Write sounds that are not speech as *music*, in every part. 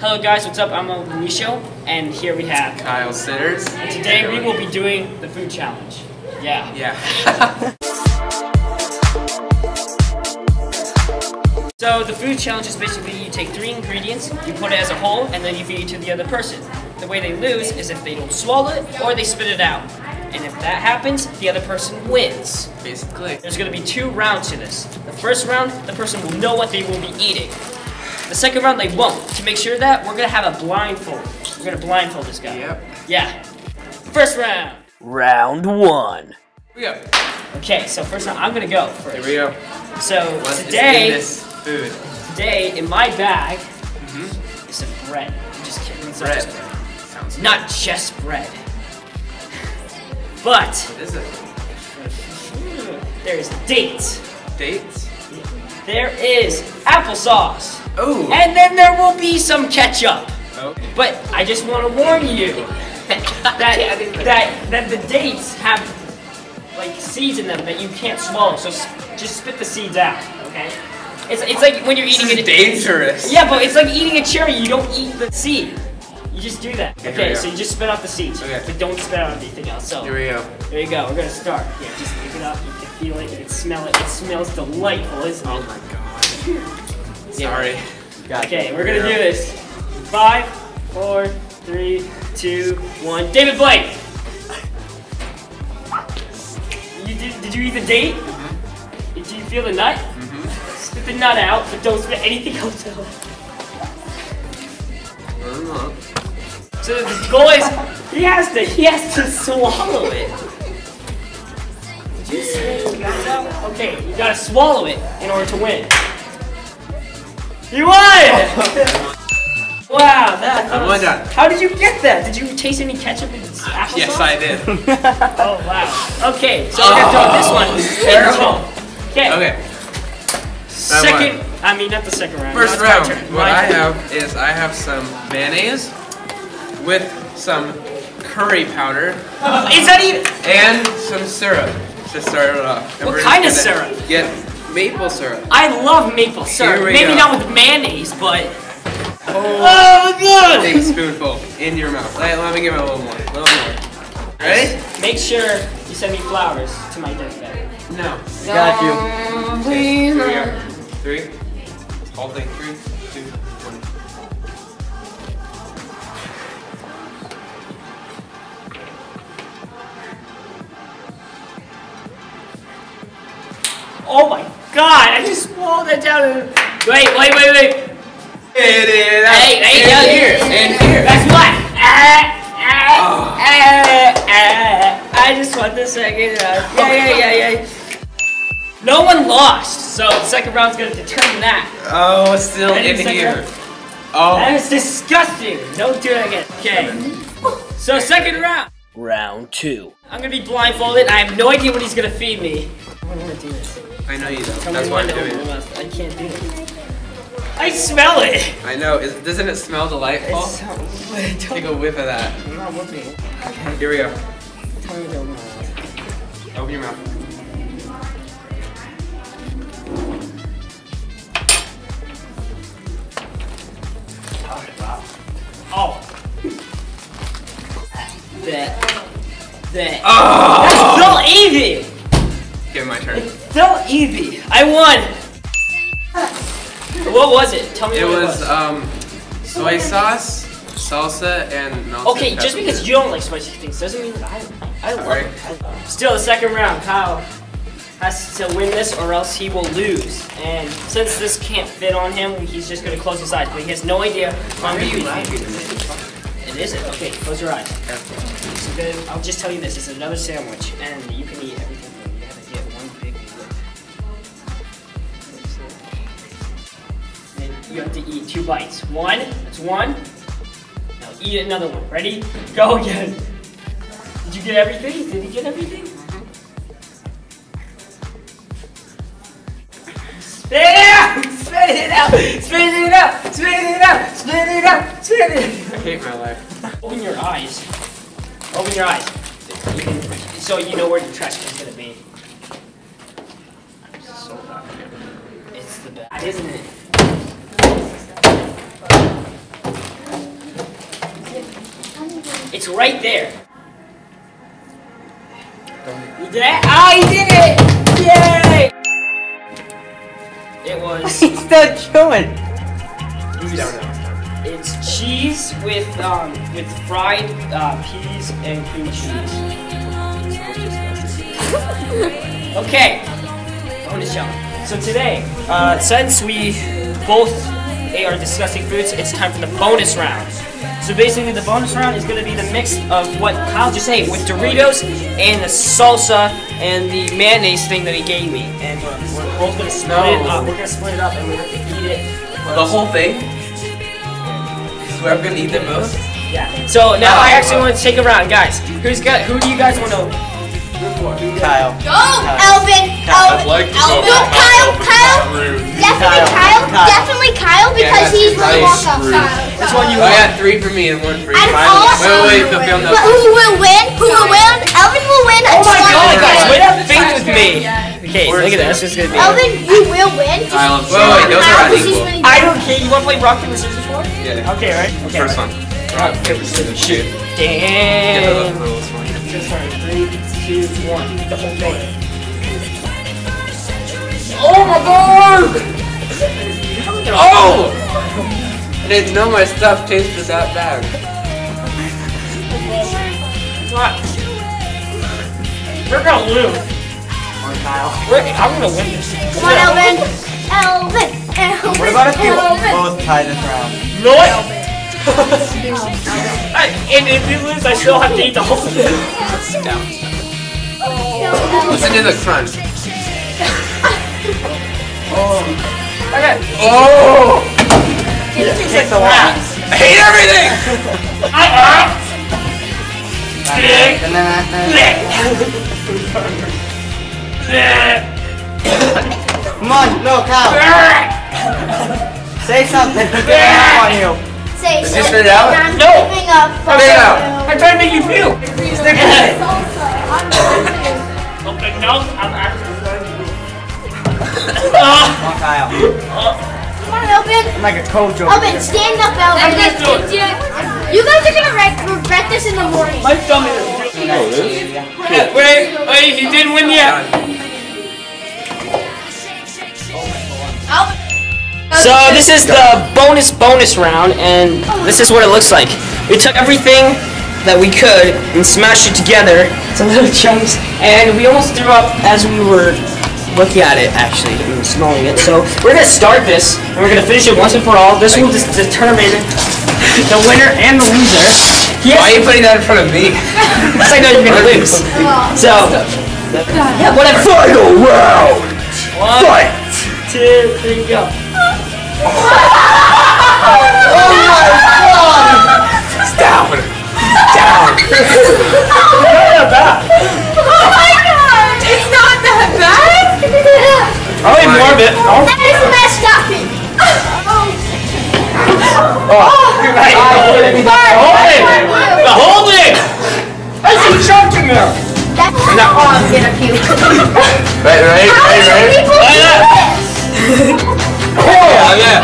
Hello guys, what's up? I'm Misho, and here we have. Kyle Sitters. And today we will be doing the food challenge. Yeah. Yeah. *laughs* So the food challenge is basically you take three ingredients, you put it as a whole, and then you feed it to the other person. The way they lose is if they don't swallow it or they spit it out. And if that happens, the other person wins. Basically. There's gonna be two rounds to this. The first round, the person will know what they will be eating. The second round, they won't. To make sure of that, we're gonna have a blindfold. We're gonna blindfold this guy. Yep. Yeah. First round. Round one. Here we go. Okay, so first round, I'm gonna go first. Here we go. So Let's today, this food. today in my bag Mm-hmm. is some bread. I'm just kidding. It's not Bread. just bread. Sounds good. Not just bread. *laughs* But What is it? there's dates. Dates? There is applesauce. Oh. And then there will be some ketchup. Oh. But I just want to warn you *laughs* that, that that the dates have like seeds in them that you can't swallow. So just spit the seeds out, okay? It's, it's like when you're This eating is a dangerous. Yeah, but it's like eating a cherry. You don't eat the seed. You just do that. Okay, Okay, so you just spit out the seeds, Okay. but don't spit out anything else. So Here we go. there you go. We're gonna start. Yeah, just pick it up. You can feel it. You can smell it. It smells delightful, isn't it? Oh my god. *laughs* Sorry. Okay, we're gonna do this. Five, four, three, two, one. David Blake. You did? Did you eat the date? Did you feel the nut? Mm-hmm. Spit the nut out, but don't spit anything *laughs* else out. So the goal is he has to he has to swallow it. Did you say you got it out? Okay, you gotta swallow it in order to win. You won! *laughs* wow, that, I'm was- done. How did you get that? Did you taste any ketchup in this applesauce? Yes, I did. *laughs* Oh wow. Okay, so we're gonna throw this one. this is *laughs* terrible. Okay. Okay. Second. I mean, not the second round. First my round. What My I turn. have is I have some mayonnaise with some curry powder Is that even? and some syrup to start it off. And What we're kind of syrup? Get maple syrup. I love maple syrup. Here we Maybe go. not with mayonnaise, but. Oh. Oh, good! Big spoonful in your mouth. Let, let me give it a little more. A little more. Ready? Make sure you send me flowers to my deathbed. No. I Got you. Here we go. Three. Whole thing. Three, two, one. Oh my god, I just swallowed that down. and- Wait, wait, wait, wait. It. Hey, hey, down here. And here. That's what? Ah, ah, Oh. ah, ah. I just want the second round. Yeah, yeah, yeah, yeah. No one lost, so the second round's gonna determine that. Oh, still in here. round? Oh. That is disgusting. Don't do that again. Okay. So second round. Round two. I'm gonna be blindfolded. I have no idea what he's gonna feed me. I don't wanna do this. I know you don't. Tell That's why I'm doing it. mouth. I can't do it. I smell it. I know. Is, doesn't it smell delightful? It's so, Take a whiff of that. I'm not whipping. Here we go. Tell me to open my mouth. Open your mouth. That. Oh! That's so easy. Okay, my turn. So easy. I won. *laughs* What was it? Tell me It what was um, soy sauce, salsa, and melted Okay, just because you don't like spicy things doesn't mean that I I love Alright. it. Still, the second round, Kyle has to win this or else he will lose. And since this can't fit on him, he's just gonna close his eyes. But he has no idea. Why are you It laughing? isn't. Okay, close your eyes. It's a good, I'll just tell you this: it's another sandwich, and you can eat everything. You have to get one big whip. And you have to eat two bites. One. That's one. Now eat another one. Ready? Go again. Did you get everything? Did he get everything? Spit it out! Spit it out! Spit it out! Spit it out! Spit it out! Spit it out! I hate my life. Open your eyes. Open your eyes. You can- So you know where the trash is gonna be. So. It's the best, isn't it? It's right there. You did it? Oh, you did it! Yay! It was. *laughs* He's still chewing. It's cheese with um with fried uh, peas and cream cheese. Okay, bonus challenge. So today, uh, since we both are discussing foods, it's time for the bonus round. So basically, the bonus round is going to be the mix of what Kyle just ate with Doritos and the salsa and the mayonnaise thing that he gave me. And we're, we're both going to split it up. We're going to split it up and we're going to eat it. The whole thing? Whoever can eat the most? Yeah. So now I actually want to take a round, guys. Who's got? Who do you guys want to? Kyle. Go! Elvin! Elvin! like to Elvin! go No, back Kyle! Kyle! Definitely Kyle! Kyle. Definitely Kyle because that's he's right. Willy Wonka. Rude. Which one you Oh, I got three for me and one for you. And Wait, also- wait, wait, film But who will win? Who will win? Elvin will win. Oh my god, guys! Wait have faith with me. Okay, look at this. This is gonna be. Elvin, you will win. Just Kyle, Wait, wait, those are Kyle, 'cause unequal. I don't care. You want to play rock paper scissors for? it? Yeah. Okay, right? Okay. First one. Rock paper scissors. Shoot. Damn. rules one. Sorry. Three, two, one. The whole thing. Oh my god! Oh! I didn't know my stuff tasted that bad. What? We're gonna lose. We're, I'm gonna win this. Come on, Elvin. Elvin. Elvin. What about if you Elvin. both tie this round? No way! I, and if you lose, I still have to eat the whole thing. Down. Listen to the crunch. Oh. Okay. Oh! Take the one. I hate everything! I And then Come on, no, Kyle. Say something. Get a laugh on you. Say Is this something. it out? I'm No. giving up. Spit it out. I'm trying to make you feel. Stick with it. Okay, no, I'm actually going to Come on, Kyle. Come on, Elvin. I'm like a coach over Elvin, here. stand up, Elvin. You guys are gonna re- regret this in the morning. My stomach is really oh, Wait, wait, he didn't win yet. So this is the bonus bonus round, and this is what it looks like. We took everything that we could and smashed it together into little chunks, and we almost threw up as we were looking at it, actually, and smelling it. So we're gonna start this, and we're gonna finish it once and for all. This will just determine the winner and the loser. Why are you putting that in front of me? because I know you're gonna lose. So, yeah, whatever. Final round. One, Fight. two, three, go. Down! Down! Oh my god! It's not that bad! I'll eat more of it. I'll that is messed up! Right, hold it. Hold it. Hold it. I see choking there. That's oh, I'm gonna puke. Right, right, How right, right? people do yeah. this? *laughs* Oh, yeah.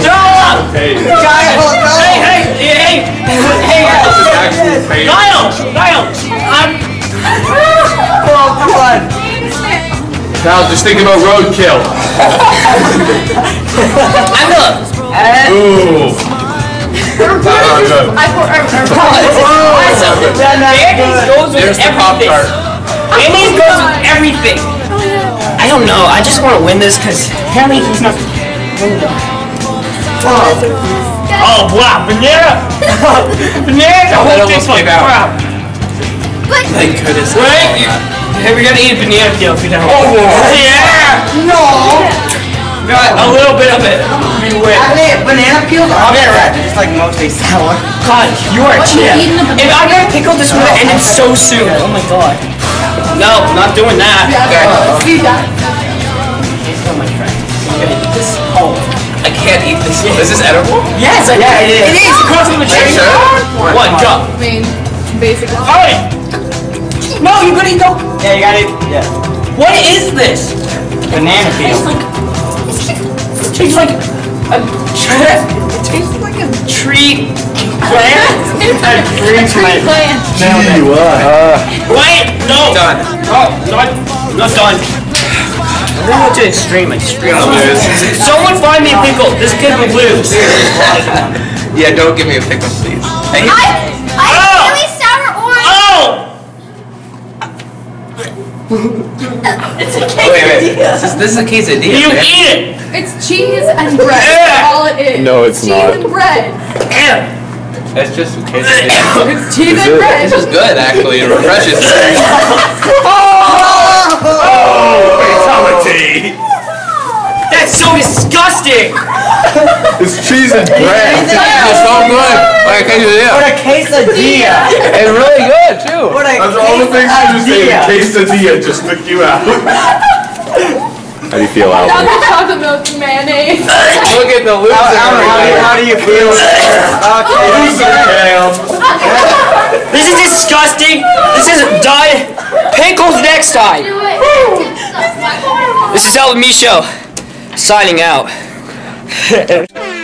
Stop. Hey, Kyle. Hey, hey, hey, hey, hey. Kyle, Kyle. I'm. Oh, come on. Kyle, just think about roadkill. *laughs* I'm the. Ooh. Not good. Mayonnaise goes with There's the Pop everything. Tart. Mayonnaise goes with everything. I don't know. I just want to win this because apparently he's not. Oh wow, banana! *laughs* banana! The whole That thing's almost like came out. crap. But Thank goodness. Wait! Hey, we gotta eat a banana peel if we don't. Oh yeah! *laughs* No. Got a little bit of it. We win. Actually, banana peels are red. Just like mostly sour. God, you are a champ. If I got pickled, this would have ended so soon. Oh my god. No, not doing that. Uh-oh. Oh my friend. I'm eat this whole. I can't eat this. This is this edible? Yes, I Yeah, it is. It is. It comes with a cherry. sure? One, go. I mean, basically. Alright. No, you gotta eat go. Yeah, you gotta. eat. Yeah. What is this? Banana peel. It tastes like a tree. It tastes like a tree plant. *laughs* a tree plant. Gee, what? Wait, no. Done. No, not, not done. I'm gonna go to extreme, extreme. Someone find me a pickle. This kid will lose. *laughs* Yeah, don't give me a pickle, please. Thank you. I, I Oh! really sour orange. Oh! Oh, wait, wait. This is, this is a quesadilla. You man. eat it! It's cheese and bread. Yeah. That's all it is. No, it's cheese not. Cheese and bread. Yeah. That's just a quesadilla. *laughs* It's cheese Is and it? bread. This is good, actually. It refreshes. Oh! Oh! Fatality! That's so disgusting! *laughs* It's cheese and bread. It's so good. Like a quesadilla. What a quesadilla! It's really good, too. What a That's all the things you just say. quesadilla! Quesadilla just took you out. *laughs* How do you feel, Now Albert? the chocolate milk and mayonnaise. *laughs* Look at the loser. How, how, how, do you- how do you feel? Okay. This is disgusting! This is done! Pickles next time! This is Elvin Micho, signing out. *laughs* Yeah.